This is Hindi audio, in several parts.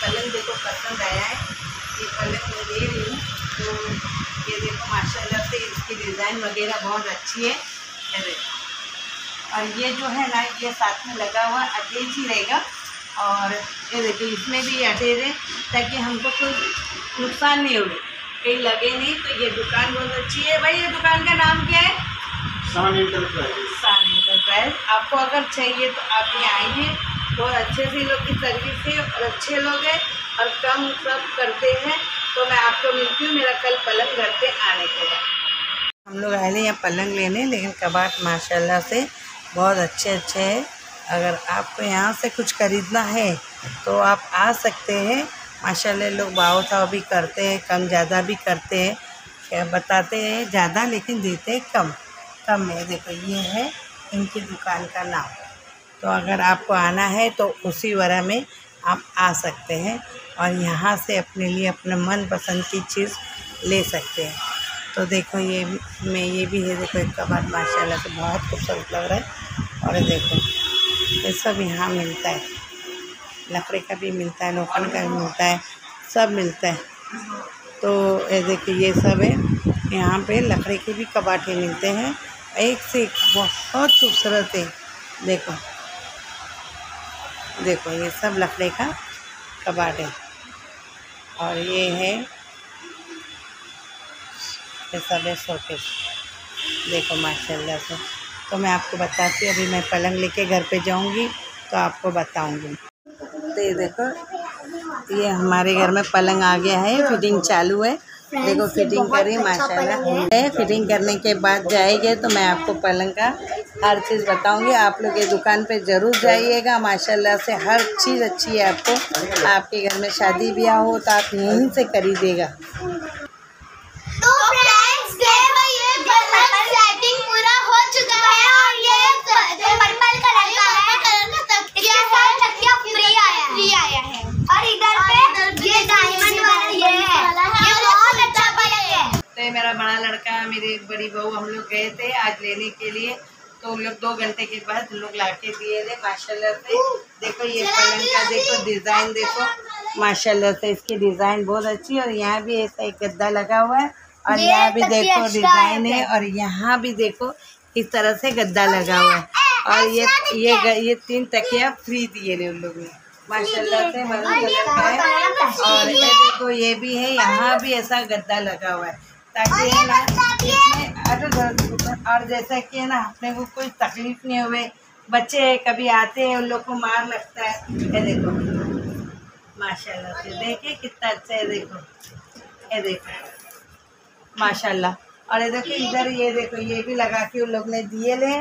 पलंग देखो पसंद आया है। ये पलंग मैं ले रही हूँ। तो ये देखो माशाल्लाह से इसकी डिज़ाइन वगैरह बहुत अच्छी है। और ये जो है ना ये साथ में लगा हुआ अटैच ही रहेगा। और ये देखो इसमें भी अटैच है ताकि हमको कोई नुकसान नहीं हो कहीं लगे नहीं तो ये दुकान बहुत अच्छी है। भाई ये दुकान का नाम क्या है? सान इंटरप्राइज सान इंटरप्राइज आपको अगर चाहिए तो आप यहाँ आइए। बहुत अच्छे से लोग की सर्विस है और अच्छे लोग हैं और कम सब करते हैं। तो मैं आपको मिलती हूँ, मेरा कल पलंग घर पे आने के बाद हम लोग आए हैं यहाँ पलंग लेने, लेकिन कबाट माशाल्लाह से बहुत अच्छे अच्छे हैं। अगर आपको यहाँ से कुछ ख़रीदना है तो आप आ सकते हैं। माशाल्लाह, लोग भाव ताव भी करते हैं, कम ज़्यादा भी करते हैं। क्या बताते हैं, ज़्यादा लेकिन देते हैं कम। कम है, देखो, ये है इनकी दुकान का नाम। तो अगर आपको आना है तो उसी वरा में आप आ सकते हैं और यहाँ से अपने लिए अपने मन पसंद की चीज़ ले सकते हैं। तो देखो ये में ये भी है, देखो एक कबाड़ माशाल्लाह से बहुत खूबसूरत लग रहा है और देखो ये सब यहाँ मिलता है, लकड़ी का भी मिलता है, लोखंड का भी मिलता है, सब मिलता है। तो ये देखिए ये सब है, यहाँ पे लकड़ी के भी कबाटे मिलते हैं, एक से एक, बहुत खूबसूरत है, देखो। देखो, ये सब लकड़ी का कबाट है। और ये है ये सब है शोकेस। देखो, माशाल्लाह से। तो मैं आपको बताती हूँ, अभी मैं पलंग लेके घर पे जाऊँगी तो आपको बताऊँगी। तो ये देखो, ये हमारे घर में पलंग आ गया है, फिटिंग चालू है। देखो फिटिंग करी माशाल्लाह। है। फिटिंग करने के बाद जाएँगे तो मैं आपको पलंग का हर चीज़ बताऊँगी। आप लोग ये दुकान पे ज़रूर जाइएगा। माशाल्लाह से हर चीज़ अच्छी है आपको। आपके घर में शादी ब्याह हो तो आप यहीं से खरीदेगा तो फ्रेंड्स देखो ये बल्ब सेटिंग पूरा हो चुका है और ये पर्पल कलर का है इसके साथ तकिया फ्री आया है फ्री आया है और इधर पे ये डायमंड वाला ये है ये बहुत अच्छा पलंग है तो ये लड़का मेरी बड़ी बहू हम लोग गए थे आज लेने के लिए। तो लोग दो घंटे के बाद लोग ला के दिए थे माशाल्लाह से। देखो ये पलंग का देखो डिज़ाइन देखो। माशाल्लाह से इसकी डिज़ाइन बहुत अच्छी और यहाँ भी ऐसा एक गद्दा लगा हुआ है। और यहाँ भी देखो डिज़ाइन है। और यहाँ भी देखो इस तरह से गद्दा लगा हुआ है। और ये ये ये तीन तकिया फ्री दिए थे उन लोग ने। माशाल्लाह से मरून कलर का है। और ये देखो ये भी है यहाँ भी ऐसा गद्दा लगा हुआ है। ताकि ना इसमें अरे और जैसा कि है ना अपने को कोई तकलीफ़ नहीं हुए बच्चे कभी आते हैं उन लोग को मार लगता है। ये देखो। माशाल्लाह से देखिए कितना अच्छा है देखो। ये देखो। माशाल्लाह। और ये देखो इधर ये देखो ये भी लगा के उन लोग ने दिए ले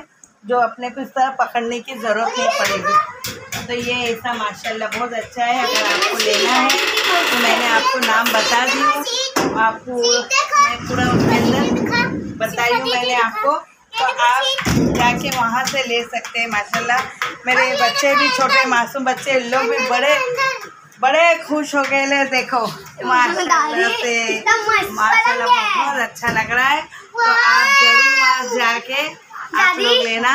जो अपने को इस तरह पकड़ने की ज़रूरत नहीं पड़ेगी। तो ये ऐसा माशाल्लाह बहुत अच्छा है अगर आपको लेना है तो मैंने आपको नाम बता दी हूँ। आपको मैं पूरा अंदर बताई हूँ मैंने आपको। तो आप जाके वहाँ से ले सकते हैं माशाल्लाह। मेरे बच्चे भी छोटे मासूम बच्चे लोग भी बड़े बड़े खुश हो गए। ले देखो। माशाल्लाह से। माशाल्लाह बहुत अच्छा लग रहा है। तो आप ज़रूर वहाँ जाके आप लोग लेना।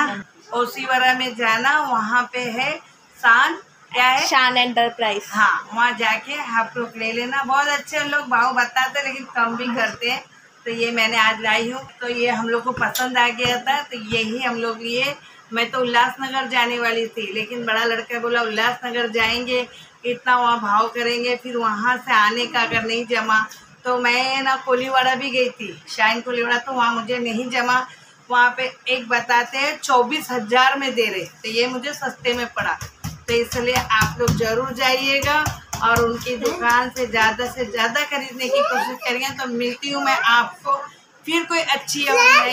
ओसीवरा में जाना। वहाँ पे है शान। क्या है? शान एंटरप्राइज हाँ वहाँ जाके आप लोग ले लेना। बहुत अच्छे लोग भाव बताते लेकिन कम भी करते हैं। तो ये मैंने आज लाई हूँ। तो ये हम लोग को पसंद आ गया था। तो यही हम लोग लिए। मैं तो उल्लासनगर जाने वाली थी लेकिन बड़ा लड़का बोला उल्लासनगर जाएँगे इतना वहाँ भाव करेंगे फिर वहाँ से आने का अगर नहीं जमा। तो मैं ना कोलीवाड़ा भी गई थी शाइन कोलीवाड़ा तो वहाँ मुझे नहीं जमा। वहाँ पे एक बताते हैं चौबीस हज़ार में दे रहे। तो ये मुझे सस्ते में पड़ा। तो इसलिए आप लोग ज़रूर जाइएगा और उनकी दुकान से ज़्यादा से ज़्यादा खरीदने की कोशिश करिए तो मिलती हूँ मैं आपको। फिर कोई अच्छी अल्लाह